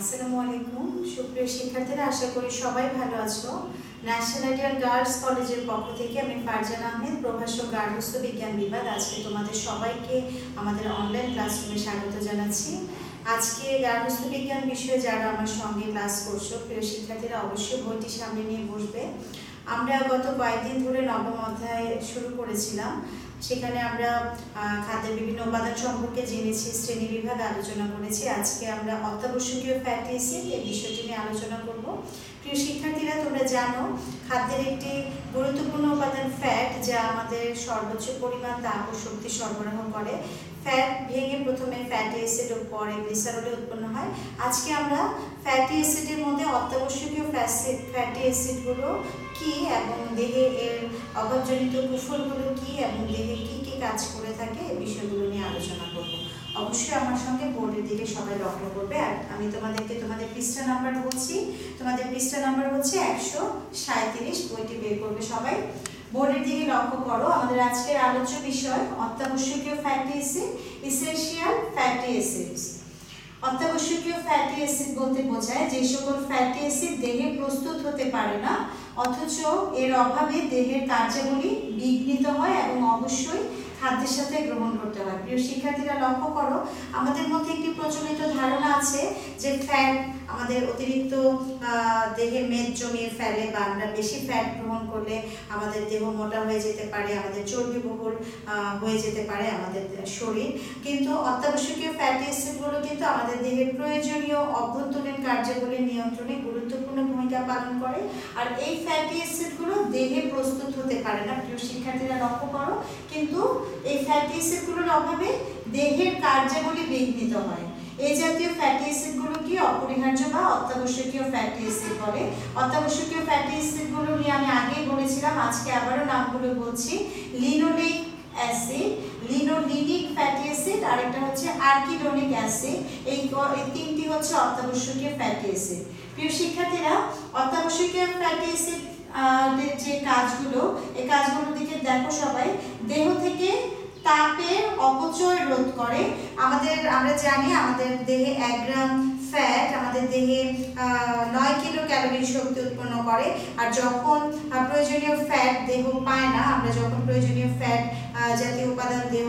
আসসালামু আলাইকুম। সুপ্রিয় শিক্ষার্থীরা, আশা করি সবাই ভালো আছো। ন্যাশনাল আইডিয়াল গার্লস কলেজের পক্ষ থেকে আমি ফারজান আহমেদ, প্রভাষক গার্হস্থ্য বিজ্ঞান বিভাগ। আজকে তোমাদের সবাইকে আমাদের অনলাইন ক্লাসরুমে স্বাগত জানাচ্ছি। আজকে গার্হস্থ্য বিজ্ঞান বিষয়ে যারা আমার সঙ্গে ক্লাস করছ, প্রিয় শিক্ষার্থীরা, অবশ্যই বইটি সামনে নিয়ে বসবে। আমরা গত কয়েকদিন ধরে নবম অধ্যায় শুরু করেছিলাম। সেখানে আমরা খাদ্যের বিভিন্ন উপাদান সম্পর্কে জেনেছি, শ্রেণি বিভাগ আলোচনা করেছি। আজকে আমরা অত্যাবশ্যকীয় ফ্যাটি অ্যাসিড এই বিষয়টি নিয়ে আলোচনা করব। শিক্ষার্থীরা তোমরা জানো, খাদ্যের একটি গুরুত্বপূর্ণ উপাদান ফ্যাট যা আমাদের সর্বোচ্চ পরিমাণ তাপ ও শক্তি সরবরাহ করে। ফ্যাট ভেঙে প্রথমে ফ্যাটি অ্যাসিড ও পরে গ্লিসারলে উৎপন্ন হয়। আজকে আমরা ফ্যাটি অ্যাসিডের মধ্যে অত্যাবশ্যকীয় ফ্যাসিড ফ্যাটি অ্যাসিডগুলো কি এবং দেহে এর অভাবজনিত কুফলগুলো কি এবং দেহে কি কি কাজ করে থাকে এই বিষয়গুলো নিয়ে আলোচনা করব। অবশ্যই আমার সঙ্গে বোর্ডের দিকে সবাই লক্ষ্য করবে। আর আমি তোমাদেরকে তোমাদের পৃষ্ঠা নাম্বার বলছি। তোমাদের পৃষ্ঠা নাম্বার হচ্ছে একশো সাঁত্রিশ বইটি বের করবে সবাই। বোর্ডের দিকে লক্ষ্য করো। আমাদের আজকের আলোচ্য বিষয়, অত্যাবশ্যকীয় fatty acid essential fatty acids অত্যাবশ্যকীয় ফ্যাটি অ্যাসিড বলতে বোঝায় যে সকল ফ্যাটি অ্যাসিড দেহে প্রস্তুত হতে পারে না, অথচ এর অভাবে দেহের কার্যাবলী বিঘ্নিত হয় এবং অবশ্যই খাদ্যের সাথে গ্রহণ করতে হয়। প্রিয় শিক্ষার্থীরা লক্ষ্য করো আমাদের মধ্যে একটি প্রচলিত ধারণা আছে যে ফ্যাট আমাদের অতিরিক্ত দেহে মেদ জমিয়ে ফেলে বা আমরা বেশি ফ্যাট গ্রহণ করলে আমাদের দেহ মোটা হয়ে যেতে পারে আমাদের চর্বিবহুল আহ, হয়ে যেতে পারে আমাদের শরীর। কিন্তু অত্যাবশ্যকীয় ফ্যাটি অ্যাসিডগুলো কিন্তু আমাদের দেহের প্রয়োজনীয় অভ্যন্তরীণ কার্যাবলী নিয়ন্ত্রণে গুরুত্বপূর্ণ ভূমিকা পালন করে। আর এই ফ্যাটি অ্যাসিডগুলো দেহে প্রস্তুত হতে পারে না। প্রিয় শিক্ষার্থীরা লক্ষ্য করো কিন্তু এই ফ্যাটি অ্যাসিডগুলোর অভাবে দেহের কার্যাবলী বিঘ্নিত হয়। এই জাতীয় ফ্যাটি অ্যাসিডগুলো কি অপরিহার্য বা অত্যাবশ্যকীয় ফ্যাটি অ্যাসিড বলে? অত্যাবশ্যকীয় ফ্যাটি অ্যাসিডগুলো নিয়ে আমি আগেই বলেছিলাম, আজকে আবারও নামগুলো বলছি। Linoleic acid linolenic fatty acid আর একটা হচ্ছে আর্কিডোনিক অ্যাসিড এই তিনটি হচ্ছে অত্যাবশ্যকীয় ফ্যাটি অ্যাসিড প্রিয় শিক্ষার্থীরা, অত্যাবশ্যকীয় ফ্যাটি অ্যাসিড যে কাজগুলো, এই কাজগুলোর দিকে দেখো সবাই। দেহ থেকে তাপের অপচয় রোধ করে। আমাদের, আমরা জানি আমাদের দেহে এক গ্রাম ফ্যাট আমাদের দেহে নয় কিলো ক্যালোরি শক্তি উৎপন্ন করে। আর যখন প্রয়োজনীয় ফ্যাট দেহ পায় না, আমরা যখন প্রয়োজনীয় ফ্যাট জাতীয় উপাদান দেহ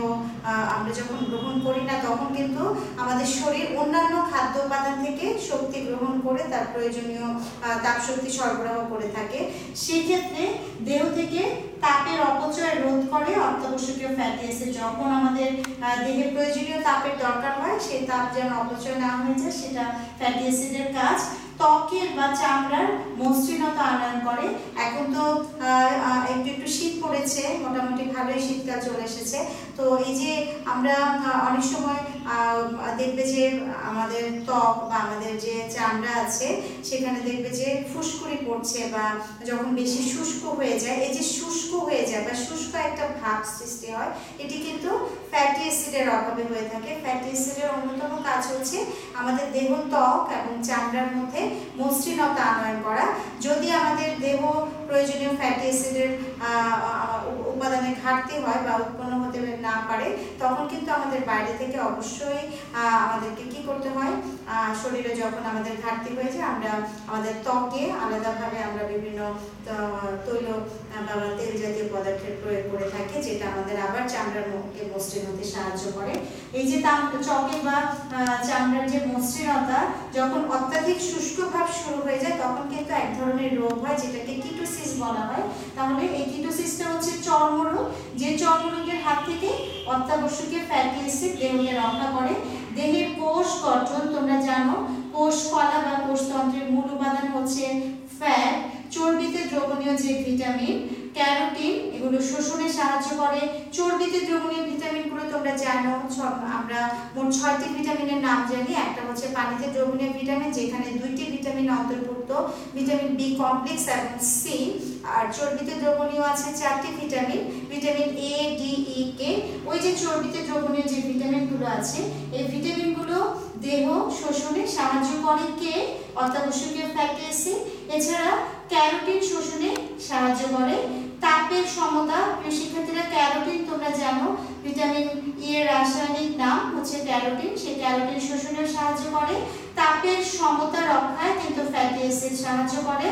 আমরা যখন গ্রহণ করি না, তখন কিন্তু আমাদের শরীর অন্যান্য খাদ্য উপাদান থেকে শক্তি গ্রহণ করে তার প্রয়োজনীয় তাপশক্তি সরবরাহ করে থাকে। সেক্ষেত্রে দেহ থেকে তাপের অপচয় রোধ করে অত্যাবশ্যকীয় ফ্যাটি অ্যাসিড যখন আমাদের দেহের প্রয়োজনীয় তাপের দরকার হয়, সেই তাপ যেন অপচয় না হয়ে যায়, সেটা ফ্যাটি অ্যাসিডের কাজ। ত্বকের বা চামড়ার মসৃণতা আনয়ন করে। এখন তো একটু একটু শীত পড়েছে, মোটামুটি ভালোই শীতকাল চলে এসেছে। তো এই যে আমরা অনেক সময় দেখবে যে আমাদের ত্বক বা আমাদের যে চামড়া আছে, সেখানে দেখবে যে ফুসকুড়ি পড়ছে বা যখন বেশি শুষ্ক হয়ে যায়, এই যে শুষ্ক হয়ে যায় বা শুষ্ক একটা ভাব সৃষ্টি হয়, এটি কিন্তু ফ্যাটি অ্যাসিডের অভাবে হয়ে থাকে। ফ্যাটি অ্যাসিডের অন্যতম কাজ হচ্ছে আমাদের দেহ ত্বক এবং চামড়ার মধ্যে মসৃণতা আনয়ন করা। যদি আমাদের দেহ প্রয়োজনীয় ফ্যাটি অ্যাসিডের উপাদানের ঘাটতি হয় বা উৎপন্ন হতে না পারে, তখন কিন্তু আমাদের বাইরে থেকে অবশ্যই আমাদেরকে কি করতে হয়? শরীরে যখন আমাদের ঘাটতি হয়ে যায় আমরা আমাদের ত্বকে আলাদাভাবে আমরা বিভিন্ন তৈল বা তেল জাতীয় পদার্থের প্রয়োগ করে থাকি, যেটা আমাদের আবার চামড়ার মুখকে মসৃণ হতে সাহায্য করে। এই যে তাম চকে বা চামড়ার যে মসৃণতা, যখন অত্যাধিক শুষ্ক ভাব শুরু হয়ে যায়, তখন কিন্তু এক ধরনের রোগ হয়, যেটাকে কিটোসিস বলা হয়। তাহলে এই কিটোসিসটা হচ্ছে চর্মরোগ, যে চর্মরোগের হাত থেকে অত্যাবশ্যকীয় ফ্যাটি অ্যাসিড দেহকে রক্ষা করে। দেহের কোষ গঠন, তোমরা জানো, কোষ কলা বা কোষতন্ত্রের মূল উপাদান হচ্ছে ফ্যাট চর্বিতে দ্রবণীয় যে ভিটামিন ক্যারোটিন এগুলো শোষণে সাহায্য করে। চর্বিতে দ্রবণীয় ভিটামিনগুলো তোমরা জানো আমরা মোট ছয়টি ভিটামিনের নাম জানি। একটা হচ্ছে পানিতে দ্রবণীয় ভিটামিন, যেখানে দুইটি ভিটামিন অন্তর্ভুক্ত, ভিটামিন বি কমপ্লেক্স এবং সি। আর চর্বিতে দ্রবণীয় আছে চারটি vitamin vitamin A, D, E, K. ওই যে চর্বিতে দ্রবণীয় যে ভিটামিনগুলো আছে, এই ভিটামিনগুলো দেহ, শোষণে সাহায্য করে কে অত্যাবশ্যকীয় ফ্যাটি অ্যাসিড এছাড়া ক্যারোটিন শোষণে সাহায্য করে। তাপের সমতা শিক্ষার্থীরা ক্যারোটিন তোমরা জানো ভিটামিন ই এর রাসায়নিক নাম হচ্ছে ক্যারোটিন সেই ক্যারোটিন শোষণে সাহায্য করে। তাপের সমতা রক্ষায় কিন্তু ফ্যাটি অ্যাসিড সাহায্য করে।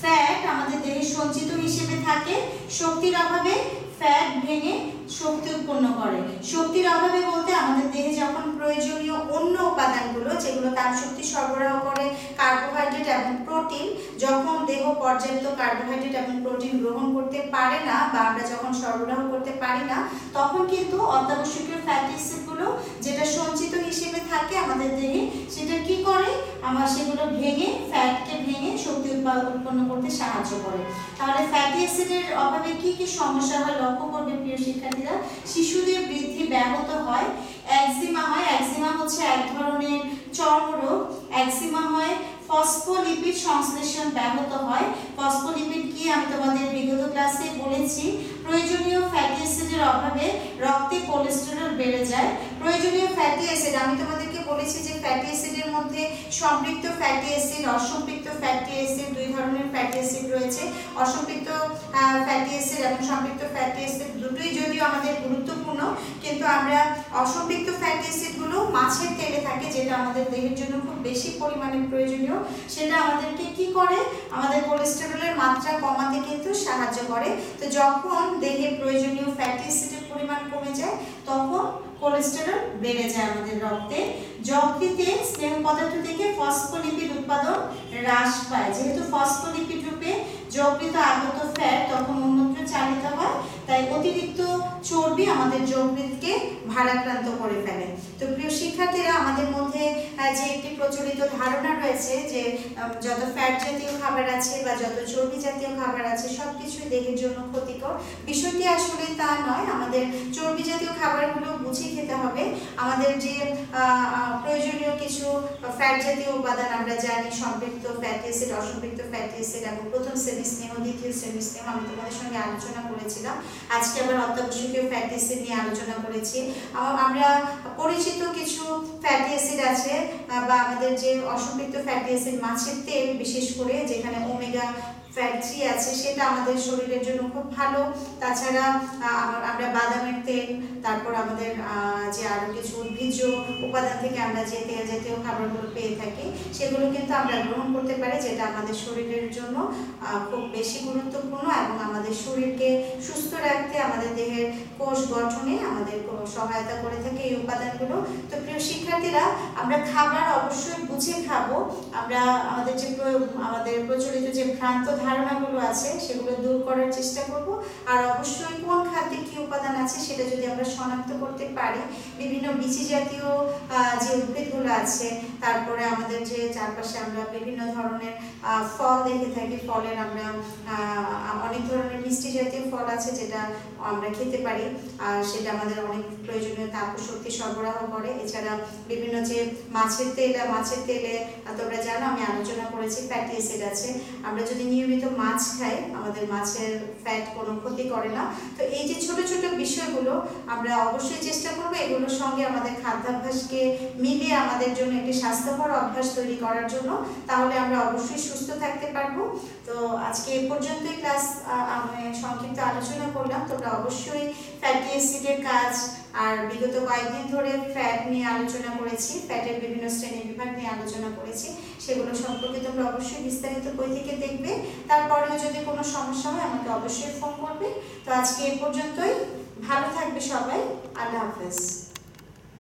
ফ্যাট আমাদের দেহে সঞ্চিত হিসেবে থাকে, শক্তির অভাবে ফ্যাট ভেঙে শক্তি উৎপন্ন করে। শক্তির অভাবে বলতে আমাদের দেহে যখন প্রয়োজনীয় অন্য উপাদানগুলো, যেগুলো তাপ শক্তি সরবরাহ করে কার্বোহাইড্রেট এবং প্রোটিন যখন দেহ পর্যাপ্ত কার্বোহাইড্রেট এবং প্রোটিন গ্রহণ করতে পারে না বা আমরা যখন সরবরাহ করতে পারি না, তখন কিন্তু অত্যাবশ্যকীয় ফ্যাটি অ্যাসিডগুলো যেটা সঞ্চিত হিসেবে থাকে আমাদের দেহে, সেটা কি করে? আমার সেগুলো ভেঙে ফ্যাটকে ভেঙে শক্তি উৎপাদন উৎপন্ন করতে সাহায্য করে। তাহলে ফ্যাটি অ্যাসিডের অভাবে কি কি সমস্যা হয় লক্ষ্য করবে প্রিয় শিক্ষার্থীরা শিশুদের বৃদ্ধি ব্যাহত হয়। একজিমা হয় একজিমা হচ্ছে এক ধরনের চর্মরোগ। একজিমা হয় ফসফোলিপিড সংশ্লেষণ ব্যাহত হয়। ফসফোলিপিড কি আমি তোমাদের বিগত ক্লাসে বলেছি। প্রয়োজনীয় অ্যাসিডের অভাবে রক্তে কোলেস্টেরল বেড়ে যায়। প্রয়োজনীয় ফ্যাটি অ্যাসিড আমি তোমাদেরকে বলেছি যে ফ্যাটি অ্যাসিডের মধ্যে সম্পৃক্ত ফ্যাটি অ্যাসিড অসম্পৃক্ত ফ্যাটি অ্যাসিড দুই ধরনের ফ্যাটি অ্যাসিড রয়েছে। অসম্পৃক্ত ফ্যাটি অ্যাসিড এবং সম্পৃক্ত ফ্যাটি অ্যাসিড দুটোই যদিও আমাদের আমরা অসম্পৃক্ত ফ্যাটি অ্যাসিডগুলো মাছের তেলে থাকে, যেটা আমাদের দেহের জন্য খুব বেশি পরিমাণে প্রয়োজনীয়। সেটা আমাদেরকে কি করে? আমাদের কোলেস্টেরলের মাত্রা কমাতে কিন্তু সাহায্য করে। তো যখন প্রয়োজনীয় ফ্যাটি অ্যাসিডের পরিমাণ কমে যায়, তখন কোলেস্টেরল বেড়ে যায় আমাদের রক্তে। যকৃতে স্নেহ পদার্থ থেকে ফসফোলিপিড উৎপাদন হ্রাস পায়। যেহেতু ফসফোলিপিড রূপে যকৃত আগত ফ্যাট তখন অন্যত্র চালিত হয় তাই অতিরিক্ত চর্বি আমাদের যকৃতকে ভারাক্রান্ত করে ফেলে। তো প্রিয় শিক্ষার্থীরা আমাদের যে একটি প্রচলিত ধারণা রয়েছে যে যত ফ্যাট জাতীয় খাবার আছে বা যত চর্বি জাতীয় খাবার আছে সব কিছুই দেহের জন্য ক্ষতিকর। বিষয়টি আসলে তা নয়। আমাদের চর্বি জাতীয় খাবারগুলো বুঝে খেতে হবে। আমাদের যে প্রয়োজনীয় কিছু ফ্যাট জাতীয় উপাদান, আমরা জানি সম্পৃক্ত ফ্যাটি অ্যাসিড অসম্পৃক্ত ফ্যাটি অ্যাসিড এবং প্রথম শ্রেণি স্নেহ দ্বিতীয় শ্রেণি স্নেহ আমি তোমাদের সঙ্গে আলোচনা করেছিলাম। আজকে আবার অত্যাবশ্যকীয় ফ্যাটি অ্যাসিড নিয়ে আলোচনা করেছি। আমরা পরিচিত কিছু ফ্যাটি অ্যাসিড আছে বা আমাদের যে অসম্পৃক্ত ফ্যাটি অ্যাসিড মাছের তেল বিশেষ করে যেখানে ওমেগা ফ্যাট আছে, সেটা আমাদের শরীরের জন্য খুব ভালো। তাছাড়া আমরা বাদামের তেল, তারপর আমাদের যে আরও কিছু উদ্ভিজ্জ উপাদান থেকে আমরা যে তেল জাতীয় খাবারগুলো পেয়ে থাকি, সেগুলো কিন্তু আমরা গ্রহণ করতে পারি, যেটা আমাদের শরীরের জন্য খুব বেশি গুরুত্বপূর্ণ এবং আমাদের শরীরকে সুস্থ রাখতে, আমাদের দেহের কোষ গঠনে আমাদের সহায়তা করে থাকে এই উপাদানগুলো। তো প্রিয় শিক্ষার্থীরা, আমরা খাবার অবশ্যই বুঝে খাব। আমরা আমাদের যে আমাদের প্রচলিত যে ভ্রান্ত ধারণাগুলো আছে, সেগুলো দূর করার চেষ্টা করব। আর অবশ্যই কোন খাদ্যে কি উপাদান আছে সেটা যদি আমরা শনাক্ত করতে পারি, বিভিন্ন বিচি জাতীয় যে উদ্ভিদগুলো আছে, তারপরে আমাদের যে চারপাশে আমরা বিভিন্ন ধরনের ফল দেখে থাকি, ফলের আমরা অনেক ধরনের মিষ্টি জাতীয় ফল আছে যেটা আমরা খেতে পারি আর সেটা আমাদের অনেক প্রয়োজনীয় তাপ শক্তি সরবরাহ করে। এছাড়া বিভিন্ন যে মাছের তেল, মাছের তেলে, তোমরা জানো আমি আলোচনা করেছি ফ্যাটি অ্যাসিড আছে। আমরা যদি নিয়মিত মাছ খাই আমাদের মাছের ফ্যাট কোনো ক্ষতি করে না। তো এই যে ছোট ছোট বিষয়গুলো, আমরা অবশ্যই চেষ্টা করব এগুলোর সঙ্গে আমাদের খাদ্যাভ্যাসকে মিলিয়ে আমাদের জন্য একটি স্বাস্থ্যকর অভ্যাস তৈরি করার জন্য, তাহলে আমরা অবশ্যই সুস্থ থাকতে পারব। তো আজকে এ পর্যন্তই ক্লাস আমি সংক্ষিপ্ত আলোচনা করলাম। তোমরা অবশ্যই ফ্যাটি অ্যাসিডের কাজ আর বিগত কয়েকদিন ধরে ফ্যাট নিয়ে আলোচনা করেছি ফ্যাটের বিভিন্ন শ্রেণি বিভাগ নিয়ে আলোচনা করেছি, সেগুলো সম্পর্কে তোমরা অবশ্যই বিস্তারিত বই থেকে দেখবে। তারপরেও যদি কোনো সমস্যা হয়, আমাকে অবশ্যই ফোন করবে। তো আজকে এ পর্যন্তই। ভালো থাকবে সবাই। আল্লাহ হাফেজ।